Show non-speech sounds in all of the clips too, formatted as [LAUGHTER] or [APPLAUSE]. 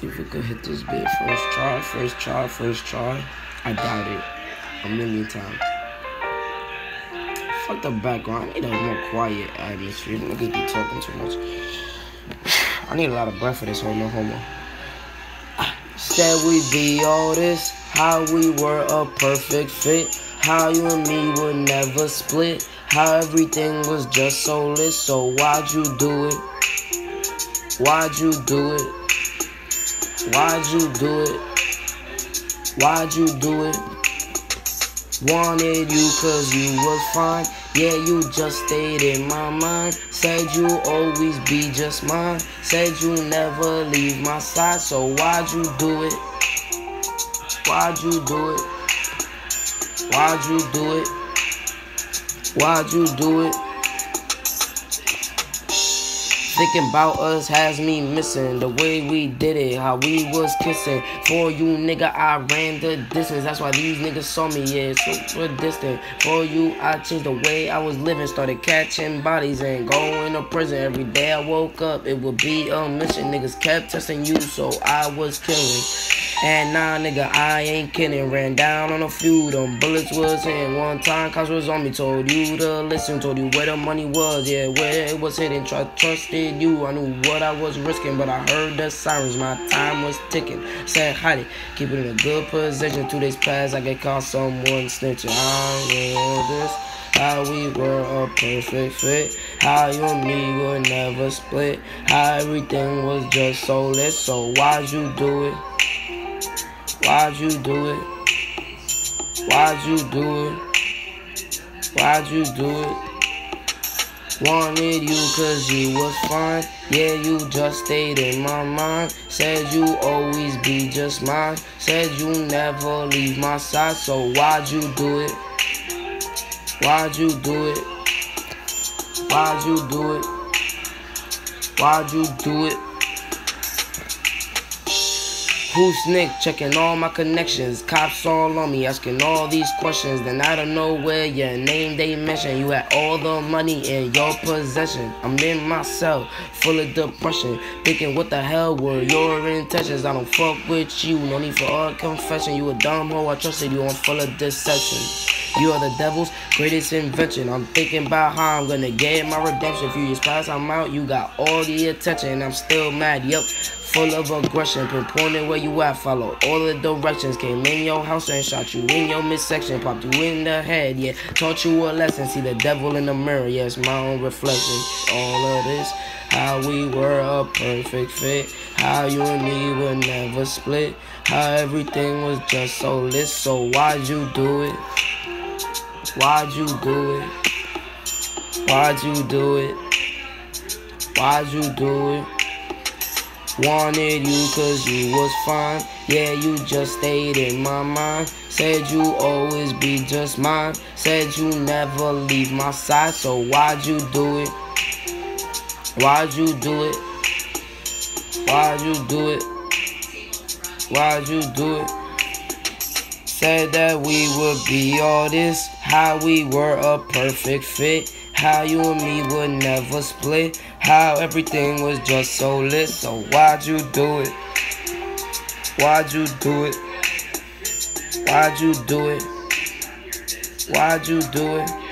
see if we could hit this bit. First try, first try, first try. I doubt it. A million times. Fuck the background. I need a more quiet atmosphere. Niggas be talking too much. [SIGHS] I need a lot of breath for this no homo. Said we be all this, how we were a perfect fit, how you and me would never split, how everything was just so lit. So why'd you do it? Why'd you do it? Why'd you do it? Why'd you do it? Wanted you cause you was fine. Yeah, you just stayed in my mind. Said you always be just mine. Said you never leave my side. So why'd you do it? Why'd you do it? Why'd you do it? Why'd you do it? Thinking about us has me missing the way we did it, how we was kissing. For you, nigga, I ran the distance. That's why these niggas saw me, yeah, super distant. For you, I changed the way I was living. Started catching bodies and going to prison. Every day I woke up, it would be a mission. Niggas kept testing you, so I was killing. And nah, nigga, I ain't kidding. Ran down on a few, them bullets was in. One time, cops was on me, told you to listen, told you where the money was, yeah, where it was hidden. Try, trusted you, I knew what I was risking, but I heard the sirens, my time was ticking. Said, hide it, keep it in a good position. Two days past, I get caught someone snitching. I know this. How we were a perfect fit. How you and me would never split. How everything was just so lit. So why'd you do it? Why'd you do it? Why'd you do it? Why'd you do it? Wanted you cause you was fine. Yeah, you just stayed in my mind. Said you always be just mine. Said you never leave my side. So why'd you do it? Why'd you do it? Why'd you do it? Why'd you do it? Who's Nick? Checking all my connections. Cops all on me, asking all these questions. Then I don't know where your name they mention. You had all the money in your possession. I'm in my cell, full of depression. Thinking, what the hell were your intentions? I don't fuck with you, no need for a confession. You a dumb hoe, I trusted you, I'm full of deception. You are the devil's greatest invention. I'm thinking about how I'm gonna get my redemption. Few years past, I'm out. You got all the attention. I'm still mad. Yep, full of aggression. Pinpointing where you at. Follow all the directions. Came in your house and shot you in your midsection. Popped you in the head. Yeah, taught you a lesson. See the devil in the mirror. Yes, my own reflection. All of this. How we were a perfect fit. How you and me would never split. How everything was just so lit. So why'd you do it? Why'd you do it? Why'd you do it? Why'd you do it? Wanted you cause you was fine. Yeah, you just stayed in my mind. Said you always be just mine. Said you never leave my side. So why'd you do it? Why'd you do it? Why'd you do it? Why'd you do it? Said that we would be all this. How we were a perfect fit. How you and me would never split. How everything was just so lit. So why'd you do it? Why'd you do it? Why'd you do it? Why'd you do it?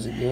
Was it good?